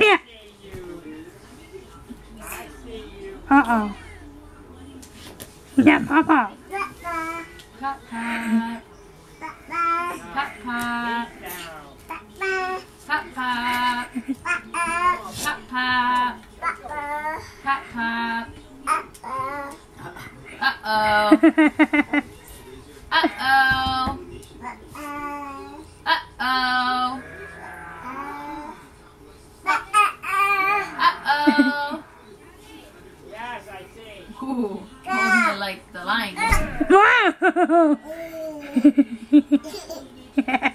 Yeah. Uh-oh. We got Papa. Papa. Papa. Papa. Papa. Papa. Papa. Papa. Papa. Uh-oh. Ooh, holding like the lion.